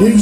Big